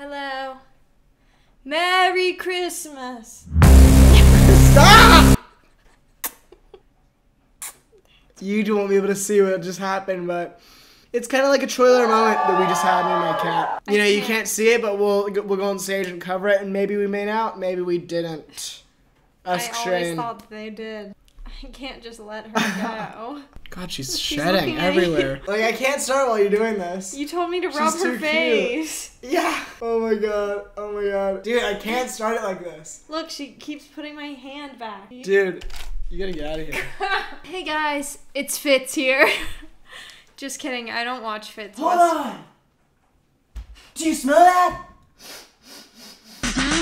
Hello. Merry Christmas. Stop! You won't be able to see what just happened, but it's kind of like a trailer moment that we just had in my cat. You know, you can't see it, but we'll we'll go on stage and cover it, and maybe we made out, maybe we didn't. I always thought they did. I can't just let her go. God, she's, She's shedding everywhere. Like I can't start while you're doing this. you told me to She's rub too her cute. face. Yeah. Oh my god. Oh my god. Dude, I can't start it like this. Look, she keeps putting my hand back. Dude, you gotta get out of here. hey guys, it's Fitz here. just kidding. I don't watch Fitz. Hold on. Do you smell that?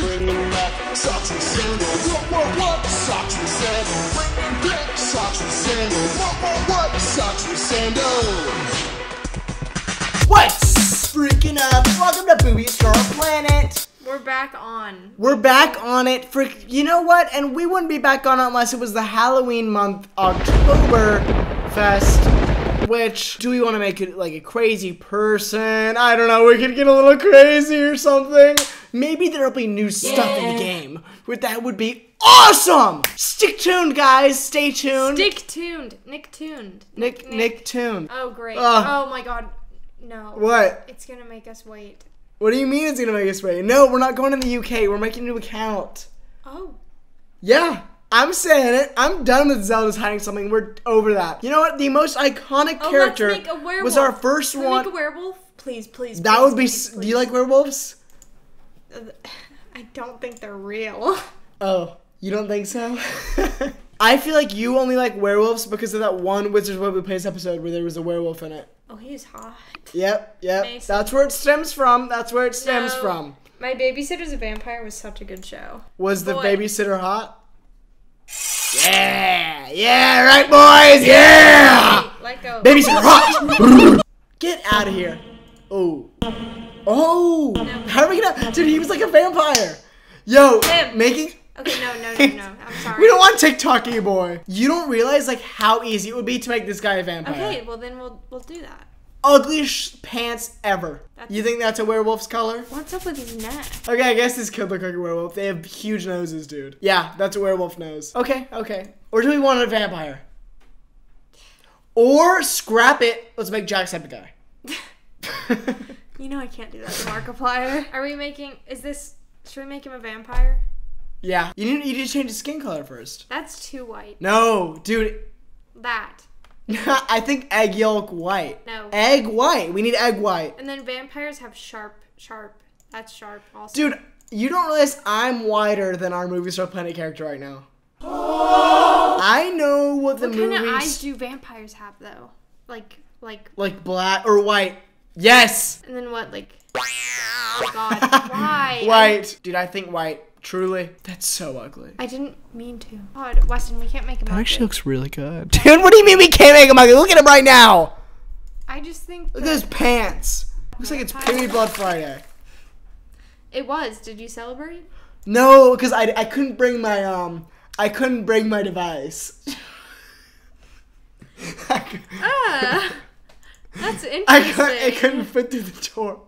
Bringing back socks and sandals. What, what, what? Socks and sandals. Bringing back socks and sandals. What, what, what? Socks and sandals. What's freaking up? Welcome to Booby Star Planet. We're back on. We're back on it for you know what? And we wouldn't be back on it unless it was the Halloween month October Fest. Which do we want to make it like a crazy person? I don't know. We could get a little crazy or something. Maybe there'll be new stuff in the game. But that would be awesome. Stick tuned, guys. Stay tuned. Stick tuned. Nick tuned. Nick Nick tuned. Oh great. Ugh. oh my god. No. What? It's gonna make us wait. What do you mean it's gonna make us wait? No, we're not going to the UK. We're making a new account. Oh. Yeah, I'm saying it. I'm done with Zelda's hiding something. We're over that. You know what? The most iconic Oh, character let's make a was our first Can we one. make a werewolf? Please, please. that please, would be. please, s please. Do you like werewolves? I don't think they're real. Oh, you don't think so? I feel like you only like werewolves because of that one Wizards of Waverly Place episode where there was a werewolf in it. Oh, he's hot. Yep, yep. Mason. That's where it stems from. That's where it stems No. from. My Babysitter's a Vampire was such a good show. Was the babysitter hot? Yeah, yeah, right, boys, yeah. Let go. Babysitter hot. Get out of here. Oh. Oh. How are we gonna? Dude, he was like a vampire. Yo, making. Okay, no, no, no, no. I'm sorry. We don't want TikToky boy. You don't realize like how easy it would be to make this guy a vampire. Okay, well then we'll we'll do that. Ugliest pants ever. That's- You think that's a werewolf's color? What's up with his neck? Okay, I guess this could look like a werewolf. They have huge noses, dude. Yeah, that's a werewolf nose. Okay, okay. Or do we want a vampire? Or scrap it. Let's make Jacksepticeye. You know I can't do that with Markiplier. Are we making? Is this? Should we make him a vampire? yeah. You need, you need to change his skin color first. That's too white. No, dude. That. I think egg yolk white. No. Egg white. We need egg white. And then vampires have sharp, sharp. That's sharp also. Dude, you don't realize I'm whiter than our movie star planet character right now. I know what the what kind movies of eyes do vampires have though? Like, like, like black or white. Yes. and then what? Like, oh god, why? White. Dude, I think white. Truly. That's so ugly. I, I didn't mean to. God, Weston, we can't make him. ugly. looks really good. Dude, what do you mean we can't make him ugly? Look at him right now. I just think Look at his pants. Looks like it's Premium Blood Friday. it was. Did you celebrate? No, because I, I couldn't bring my um I couldn't bring my device. Ah, that's interesting. I, couldn't, I couldn't fit through the door.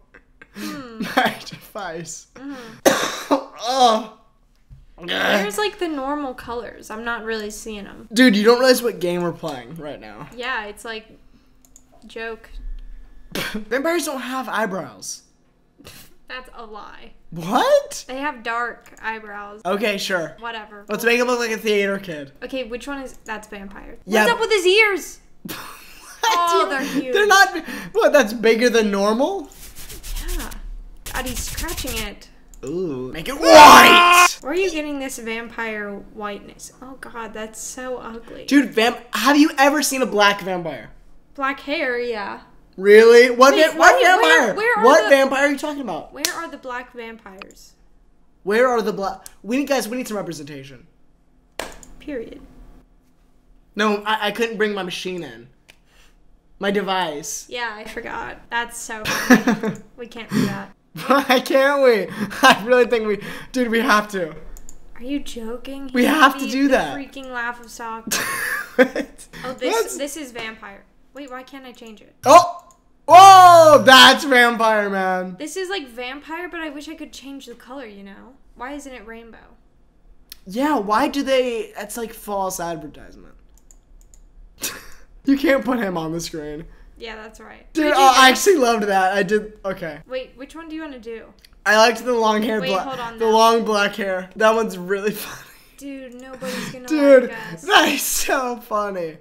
Hmm. My device. Mm-hmm. oh. There's like the normal colors. I'm not really seeing them. Dude, you don't realize what game we're playing right now. Yeah, it's like joke. Vampires don't have eyebrows. That's a lie. What? They have dark eyebrows. Okay, sure. Whatever. Let's make him look like a theater kid. Okay, which one is that's vampire? Yeah. What's up with his ears? Oh, they're huge. They're not. What? That's bigger than normal. Yeah. God, he's scratching it. Ooh. Make it white. Where are you getting this vampire whiteness? Oh god, that's so ugly. Dude, vamp. Have you ever seen a black vampire? Black hair, yeah. Really? What? Wait, va- what wait, where- vampire? where are what the- vampire are you talking about? Where are the black vampires? Where are the black? We need guys. We need some representation. Period. No, I, I couldn't bring my machine in. My device. Yeah, I forgot. That's so funny. we can't do that. Why can't we? I really think we, dude, we have to. Are you joking? We He have to do that. Freaking laugh of sock. Oh, this That's- this is vampire. Wait, why can't I change it? Oh, Oh, that's Vampire Man. This is like vampire, but I wish I could change the color, you know? Why isn't it rainbow? Yeah, why do they? That's like false advertisement. You can't put him on the screen. Yeah, that's right. Dude, oh, I actually loved that. I did. Okay. Wait, which one do you want to do? I liked the long hair, Wait, hold on the now. long black hair. That one's really funny. Dude, nobody's gonna Dude, like us. Dude, that is so funny.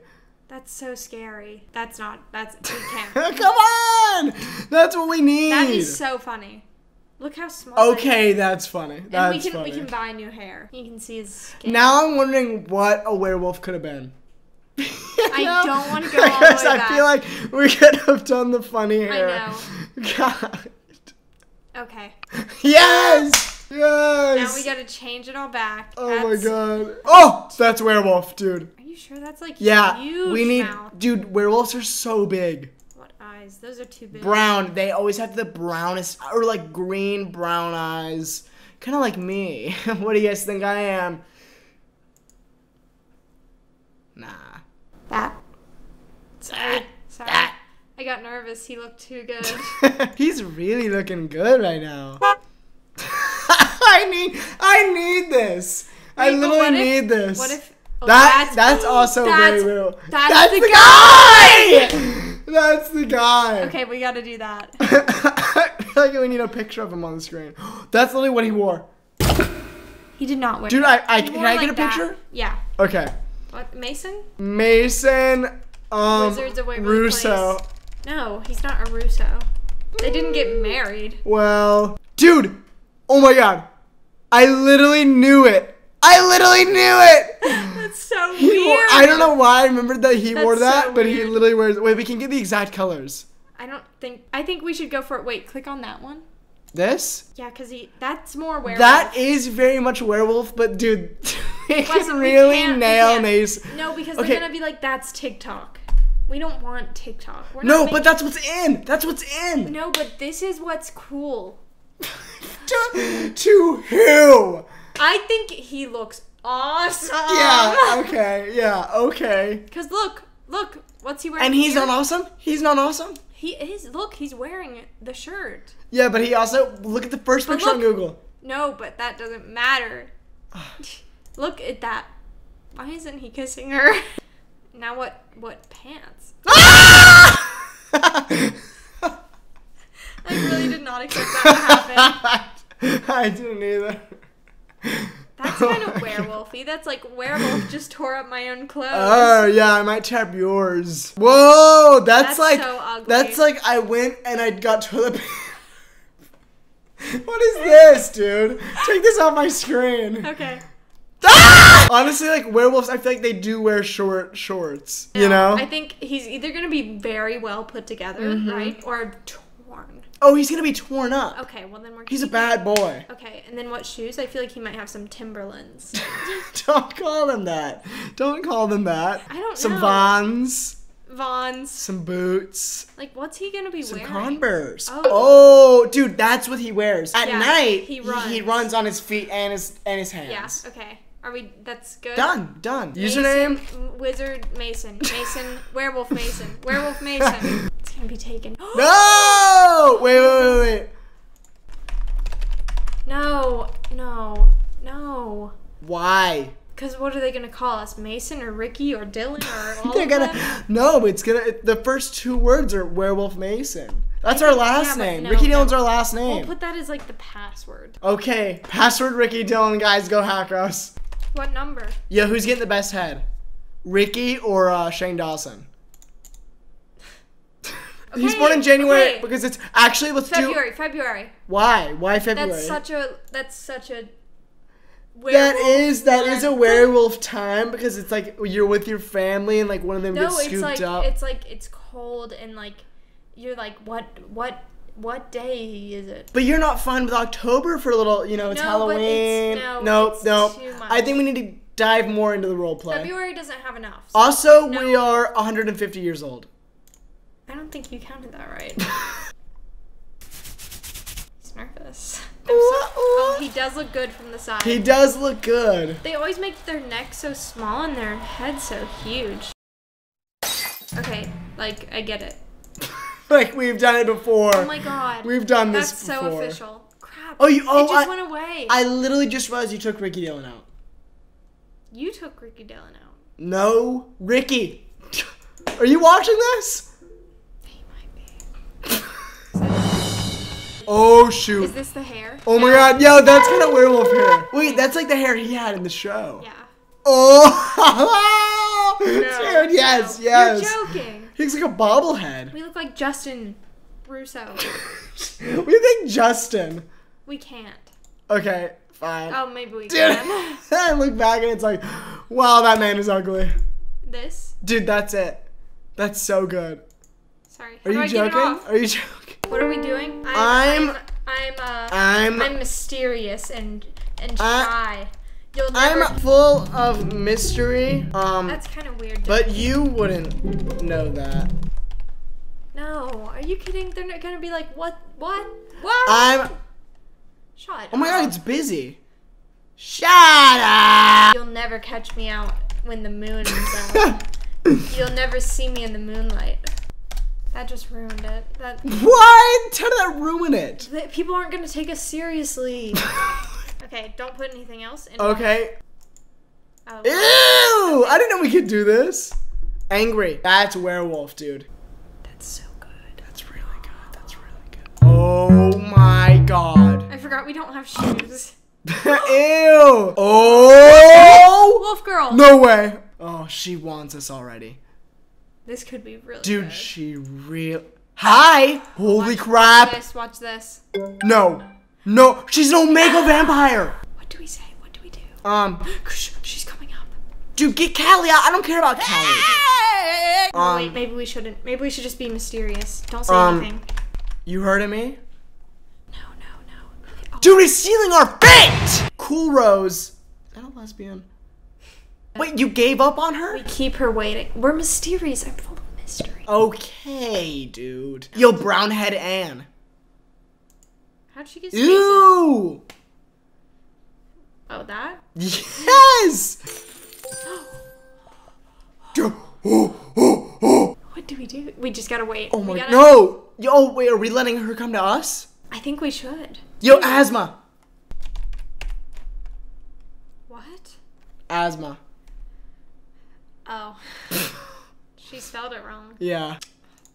That's so scary. That's not. That's we can't. Come on! That's what we need. that is so funny. Look how small. okay, that's funny. are. And we can funny. we can buy new hair. You can see his skin. Now I'm wondering what a werewolf could have been. I don't wanna go all the Because way I back. feel like we could have done the funny hair. know. God. Okay. Yes! Yes! Now we gotta change it all back. Oh That's- my god. Oh! That's werewolf, dude. Are you sure that's like Yeah. huge we need. mouth? Dude, werewolves are so big. What eyes? Those are too big. Brown. They always have the brownest, or like green brown eyes. Kind of like me. what do you guys think I am? Nah. That. Sorry. Sorry. I got nervous. He looked too good. He's really looking good right now. I need I need this. I Wait, but literally what if- need this. What if? oh, that that's, also that's, very real. That's, the, guy. that's the guy. Okay, we gotta do that. I feel like we need a picture of him on the screen. That's literally what he wore. He did not wear. Dude, I, I can I get like a that. picture? Yeah. Okay. What? Mason? Mason um Wizards of Waverly Russo. Place. No, he's not a Russo. They didn't get married. Well, dude. Oh my god. I literally knew it. I literally knew it. That's so He weird. wore- I don't know why I remembered that he wore that, so but he weird. literally wears. Wait, we can get the exact colors. I don't think. I think we should go for it. Wait, click on that one. This? Yeah, cause he. That's more werewolf. That is very much werewolf, but dude, Wes, can really nail can't. No, because Okay. they're gonna be like, that's TikTok. We don't want TikTok. We're No, making- but that's what's in. That's what's in. No, but this is what's cool. to, to who? I think he looks awesome. Yeah. Okay. Yeah. Okay. Cause look, look, what's he wearing? And he's here? not awesome. He's not awesome. He is. Look, he's wearing the shirt. Yeah, but he also look at the first But picture on Google. No, but that doesn't matter. Ah. look at that. Why isn't he kissing her? now what? What pants? Ah! I really did not expect that to happen. I didn't either. That's kind of werewolfy. That's like werewolf just tore up my own clothes. Oh yeah, I might tap yours. Whoa, that's, That's like so ugly. that's like I went and I got toilet paper. what is this, dude? Take this off my screen. okay. Ah! Honestly, like werewolves, I feel like they do wear short shorts. You know? I think he's either gonna be very well put together, Mm-hmm. right, or. Oh, he's gonna be torn up. Okay, well then we're. He's a bad boy. Okay, and then what shoes? I feel like he might have some Timberlands. Don't call them that. Don't call them that. I don't Some know. Vans, Vans. some boots. Like, what's he gonna be Some wearing? Converse. Oh. Oh. dude, that's what he wears at Yeah, night. he He runs. runs on his feet and his and his hands. Yeah. Okay. Are we? That's good. Done. Done. Mason, Username. Wizard Mason. Mason. werewolf Mason. Werewolf Mason. Gonna be taken. No. Wait. Wait. Wait. Wait. No. No. No. Why? Because what are they gonna call us? Mason or Ricky or Dylan or all They're gonna. them? No, it's gonna. It, the first two words are Werewolf Mason. That's I our think- last yeah, name. no, Ricky no. Dillon's our last name. We'll put that as like the password. okay. Password Ricky Dillon, guys. Go hack us. What number? Yeah, who's getting the best head? Ricky or uh, Shane Dawson? He's born in January okay. because it's actually let's do February. February. why why February? That's such a. That's such a. that werewolf is that is a werewolf time because it's like you're with your family and like one of them No, gets it's scooped like up. it's like it's cold and like you're like what what what day is it? but you're not fine with October for a little, you know, it's No, but it's- Halloween. no, nope, it's nope. too much. I think we need to dive more into the role play. February doesn't have enough. so Also, no. we are 150 years old. I don't think you counted that right. He's nervous. So- oh, he does look good from the side. He does look good. They always make their neck so small and their head so huge. Okay, like I get it. like we've done it before. Oh my god. We've done this That's so official. Crap. Oh, you- oh, it just I- went away. I literally just realized you took Ricky Dillon out. you took Ricky Dillon out. No, Ricky. Are you watching this? Oh shoot. Is this the hair? Oh my god, yo, that's kind of werewolf hair. Wait, that's like the hair he had in the show. Yeah. Oh, dude, yes, No. yes. You're joking. He looks like a bobblehead. We look like Justin Russo. we think Justin. we can't. Okay, fine. Oh, maybe we Dude, can. I look back and it's like, wow, that man is ugly. this. Dude, that's it. That's so good. Sorry. Are you get it joking? Are you joking? What are we doing? I'm- I'm. I'm. Uh, I'm I'm mysterious and and I- shy. You'll never. I'm full of mystery. Um, That's kind of weird. but you wouldn't know that. no, are you kidding? They're not gonna be like, what? What? What? I'm. Shut. Oh my god, it's busy. Shut up. You'll never catch me out when the moon is out. You'll never see me in the moonlight. That just ruined it. That what? How did that ruin it? that- people aren't gonna take us seriously. Okay, don't put anything else in. okay. Oh, Ew! I didn't know we could do this. Angry. That's werewolf, dude. that's so good. That's really good. That's really good. Oh my god. I forgot we don't have shoes. Ew. Oh. Wolf girl. No way. Oh, she wants us already. This could be really Dude, good. she real. Hi. Holy Watch crap. Watch this. Watch this. No. No. She's an Omega vampire. What do we say? What do we do? Um, She's coming up. dude, get Callie out. I don't care about Callie. Um, wait, maybe we shouldn't. Maybe we should just be mysterious. Don't say Um, anything. You heard of me? No, no, no. Oh, Dude, he's stealing our fate! Cool Rose. Is that a lesbian? Wait, you gave up on her? we keep her waiting. We're mysterious. I'm full of mystery. Okay, dude. Yo, brownhead Anne. How'd she get spaces? Ew! Oh, that? Yes! What do we do? We just gotta wait. Oh my gotta- no! Yo, wait, are we letting her come to us? I think we should. Yo, asthma. What? Asthma. Oh. she spelled it wrong. Yeah.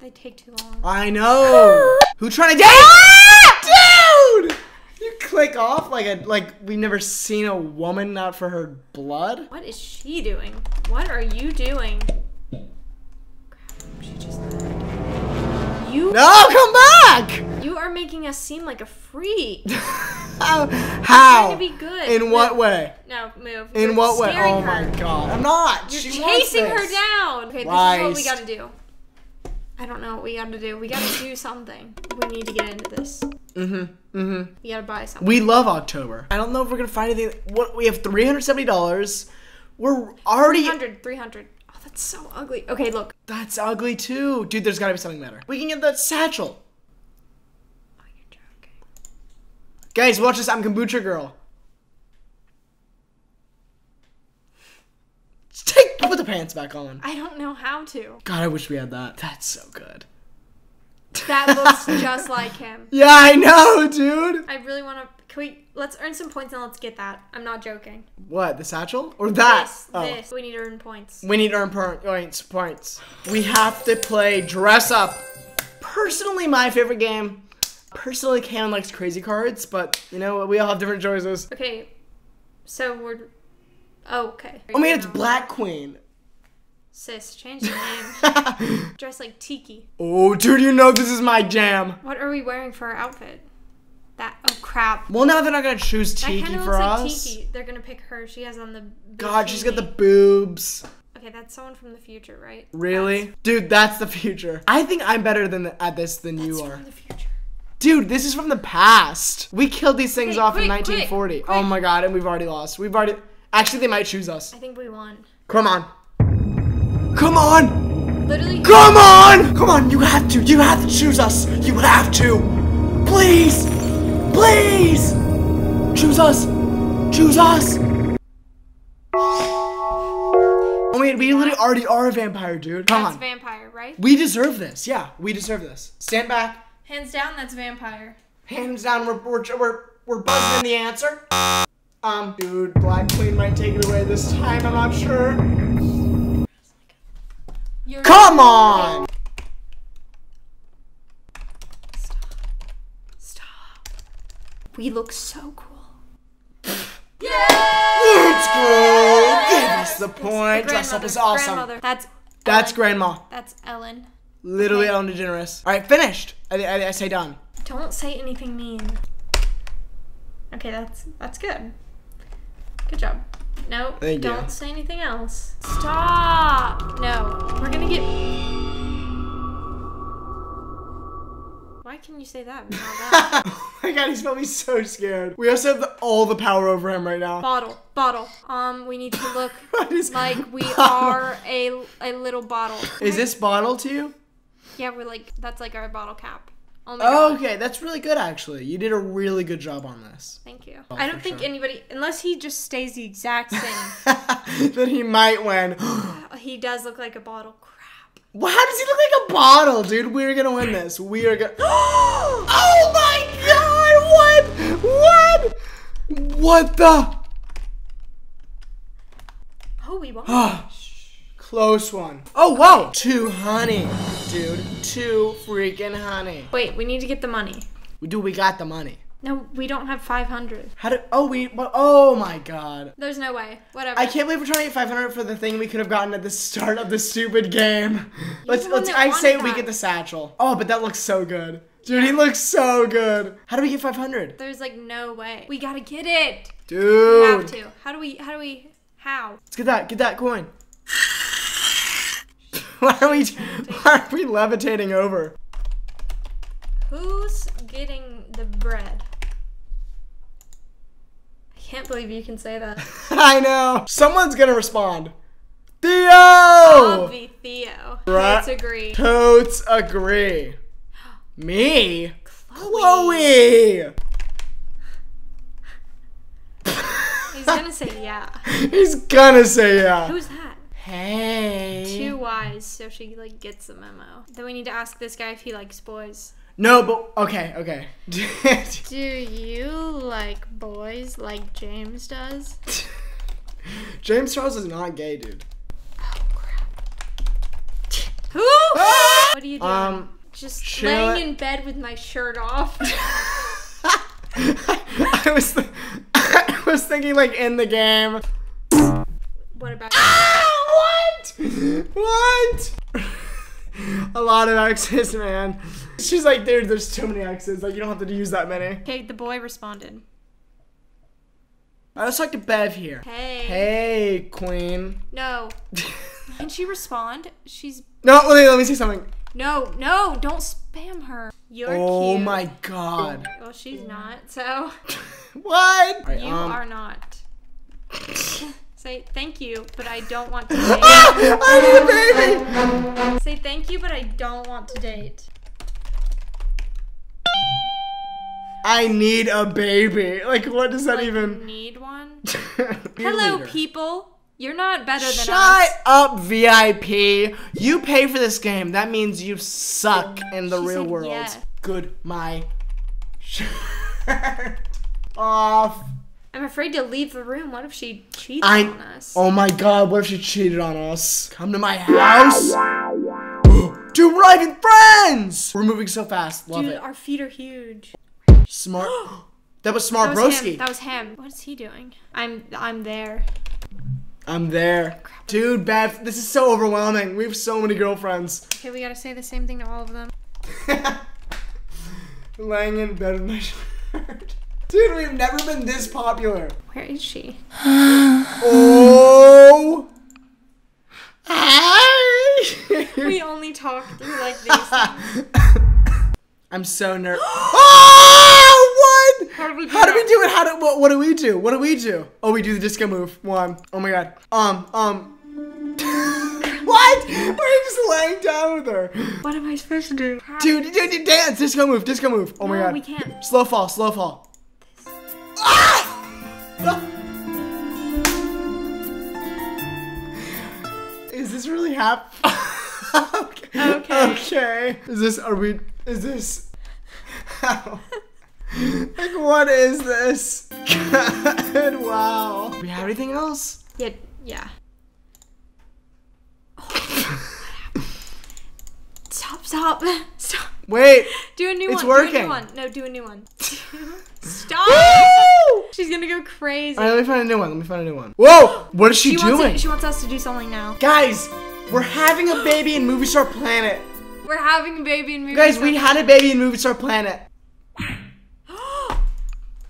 They take too long. I know. Who trying to date? Ah! Dude! You click off like a like we've never seen a woman not for her blood. What is she doing? What are you doing? Crap, she just You No, come back! You are making us seem like a freak. How? Trying How? to be good. In what way? No, move. In You're what way? Oh her. my god. I'm not. You're she chasing her down. Okay, this is what we gotta do. I don't know what we gotta do. We gotta do something. We need to get into this. Mm-hmm. Mm-hmm. We gotta buy something. We love October. I don't know if we're gonna find anything. What we have three hundred seventy dollars. We're already. 300, 300. Oh, that's so ugly. Okay, look. That's ugly too, dude. There's gotta be something better. We can get that satchel. Oh, you're joking. Guys, watch this. I'm kombucha girl. Take put the pants back on. I don't know how to. God, I wish we had that. That's so good. That looks just like him. Yeah, I know, dude. I really want to. Can we? Let's earn some points and let's get that. I'm not joking. What? The satchel or that? This, oh. this. We need to earn points. We need to earn points. Points. We have to play dress up. Personally, my favorite game. Personally, Cam likes crazy cards, but you know we all have different choices. Okay, so we're. Oh, okay. Oh I mean, it's Black Queen. Sis, change the name. Dress like Tiki. oh, dude, you know this is my jam. What are we wearing for our outfit? That. Oh crap. Well, now they're not gonna choose That Tiki kind of for looks like us. Tiki. They're gonna pick her. She has on the. God, she's got the boobs. Okay, that's someone from the future, right? Really, dude? That's the future. I think I'm better than at this than you are. from the future. Dude, this is from the past. We killed these things off in quick, quick, 1940. Oh my god, and we've already lost. We've already. Actually, they might choose us. I think we won. Come on. Come on! Literally. Come on! Come on, you have to. You have to choose us. You have to. Please! Please! Choose us. Choose us. Mean, wait, we literally already are a vampire, dude. Come That's on. vampire, right? we deserve this. Yeah, we deserve this. Stand back. Hands down, that's vampire. Hands down, we're, we're, we're, we're buzzing in the answer. Um, dude, Black Queen might take it away this time, I'm not sure. You're Come on! Stop. Stop. We look so cool. Let's go! Give us the point. Dress up Grandmother, is awesome. That's That's Ellen. grandma. That's Ellen. Literally Okay. Ellen DeGeneres. Alright, finished. I, I, I say done. Don't say anything mean. Okay, that's that's good. Good job. No, Thank don't say anything else. Stop. No, we're gonna get. Why can you say that? that? oh my god, he's probably so scared. We also have the, all the power over him right now. bottle, bottle. Um, we need to look like we Bottle. are a a little bottle. Is this bottle to you? Yeah, we're like that's like our bottle cap. Oh my Oh, god. okay, that's really good actually. You did a really good job on this. Thank you. Oh, I don't think sure. anybody, unless he just stays the exact same. then he might win. he does look like a bottle. Crap. Well, how does he look like a bottle, dude? We're gonna win this. We are gonna. oh my god! What? What? What the? Oh, we won. Close one. Oh wow! Two honey, dude. Two freaking honey. Wait, we need to get the money. We do. we got the money. No, we don't have 500. How did? Oh, we. Oh my god. There's no way. Whatever. I can't believe we're trying to get 500 for the thing we could have gotten at the start of the stupid game. Let's. Let's. I say wanted we get the satchel. Oh, but that looks so good, dude. He looks so good. How do we get 500, There's like no way. We gotta get it. Dude. We have to. How do we? How do we? How? Let's get that. Get that coin. why are we? Why are we levitating over? Who's getting the bread? I can't believe you can say that. I know. Someone's gonna respond. Theo. I'll be Theo. Right. Let's agree. Totes agree. Me? Chloe. He's gonna say yeah. He's gonna say yeah. Who's that? Hey. Too wise, so she like gets the memo. Then we need to ask this guy if he likes boys. No, but okay, okay. Do you like boys like James does? James Charles is not gay, dude. Oh crap. Who? what are you doing? Um, Just chill- laying in bed with my shirt off. I was, th- I was thinking like in the game. what about Ah, what? What? A lot of X's, man. She's like, dude, there's too many X's. Like, you don't have to use that many. Okay, the boy responded. Alright, let's talk to Bev here. Hey. Hey, Queen. No. Can she respond? She's No, wait, let me see something. no, no. Don't spam her. You're oh cute. my god. Well, she's not. So What? Alright, you um, are not. Say thank you, but I don't want to date. I need a baby. Say thank you, but I don't want to date. I need a baby. Like, what does that Like, even? need one? Hello, Hello, people. You're not better than Shut us. up, VIP. You pay for this game. That means you suck in the She real world. yes. Good, my shirt off. I'm afraid to leave the room. What if she cheats I. on us? Oh my god, what if she cheated on us? Come to my house. Dude, we're not even friends. We're moving so fast. Love Dude, it. our feet are huge. Smart. that was smart, That was broski. him. That was him. What is he doing? I'm I'm there. I'm there. Dude, Beth, this is so overwhelming. We have so many girlfriends. Okay, we gotta say the same thing to all of them. Laying in bed with my shirt. Dude, we've never been this popular. Where is she? Oh. We only talk through like these things. I'm so nervous. oh, what? How do we do How do we do it? How do what, what do we do? What do we do? Oh, we do the disco move. One. Oh my god. Um, um. what? We're just laying down with her. What am I supposed to do? Dude, dude, dude, dance. Disco move. Disco move. Oh my No, god. we can't. Slow fall. Slow fall. Really hap? okay. Okay. Okay. Is this? Are we? Is this? How? like what is this? God, wow. We have anything else? Yeah, yeah. Oh, stop, stop, stop. Wait. Do a new It's one. Do a working. new one. No, do a new one. stop. Woo! She's gonna go crazy. All right, let me find a new one. Let me find a new one. Whoa! What is she, she wants doing? she wants us to do something now. Guys, we're having a baby in Movie Star Planet. We're having a baby in movie. Guys, we had a baby in Movie Star Planet.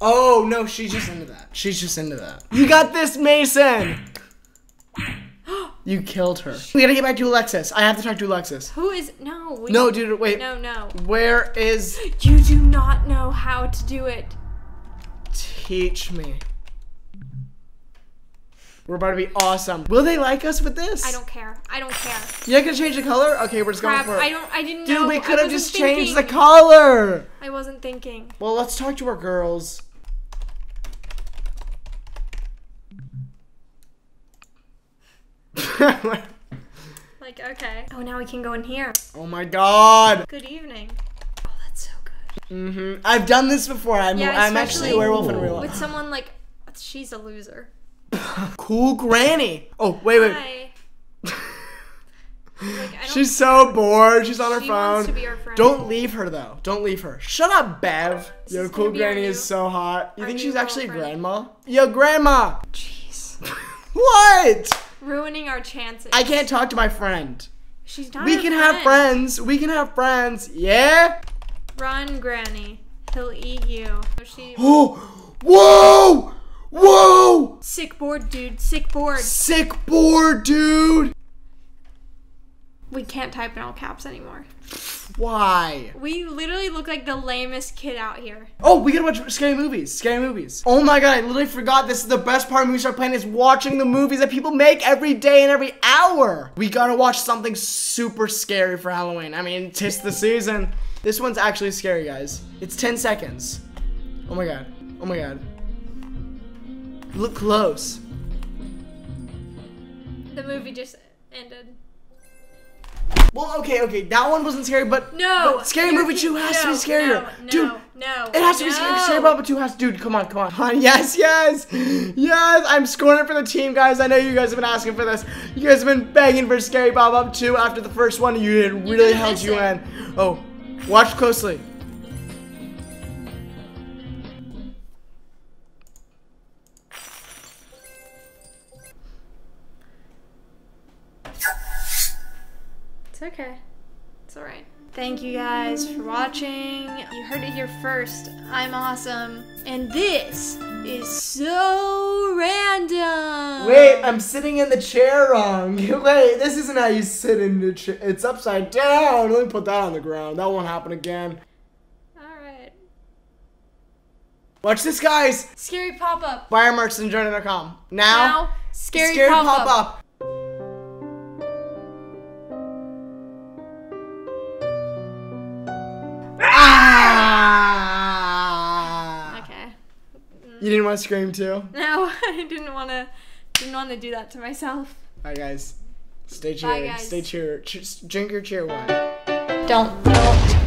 Oh no, she's just into that. She's just into that. You got this, Mason. You killed her. We gotta get back to Alexis. I have to talk to Alexis. Who is no? We, No, dude, wait. No, no. Where is? You do not know how to do it. Teach me. We're about to be awesome. Will they like us with this? I don't care. I don't care. You're not gonna change the color? Okay, we're just Crap. going for it. I don't. I didn't Dude, know. we could have just changed the color. I wasn't thinking. Well, let's talk to our girls. Like, okay. Oh, now we can go in here. oh my god. Good evening. Oh, that's so good. hmm I've done this before. I'm, Yeah, I'm actually a werewolf in real life. With someone like, she's a loser. Cool granny. Oh, wait, wait. Hi. Like, She's so bored. She's on her she phone. wants to be our friend. Don't leave her though. Don't leave her. Shut up, Bev. Yo, cool gonna be our granny is so hot. You think she's actually a grandma? Yo, grandma. Jeez. what? Ruining our chances. I can't talk to my friend. She's not We can have friends. We can have friends. Yeah. Run, Granny. He'll eat you. She. Oh, whoa, whoa. Sick board, dude. Sick board. Sick board, dude. We can't type in all caps anymore. Why? We literally look like the lamest kid out here. Oh, we gotta watch scary movies. Scary movies. Oh my god, I literally forgot this is the best part of Movie Star Planet is watching the movies that people make every day and every hour. We gotta watch something super scary for Halloween. I mean, tis the season. This one's actually scary, guys. It's 10 seconds. Oh my god. Oh my god. Look close. The movie just ended. Well, okay, okay, that one wasn't scary, but No. but Scary Movie 2 has to be scarier. No, Dude, no, no. It has to be scary. no. Scary Baba 2 has to. Dude, come on, come on. Come on. Yes, yes. Yes, I'm scoring it for the team, guys. I know you guys have been asking for this. You guys have been begging for Scary Baba 2 after the first one. You really held miss you in. Oh, watch closely. It's okay. It's alright. Thank you guys for watching. You heard it here first. I'm awesome. And this is so random. Wait, I'm sitting in the chair wrong. Wait, this isn't how you sit in the chair. It's upside down. Let me put that on the ground. That won't happen again. Alright. Watch this, guys. Scary pop up. Buy our merch Jordan.com. Now, Now, scary, scary pop, pop up. up. Didn't want to scream too? No, I didn't want to. Didn't want to do that to myself. Alright, guys. Stay Bye, cheered. guys. Stay cheered. Ch- drink your Cheerwine. Don't. Don't.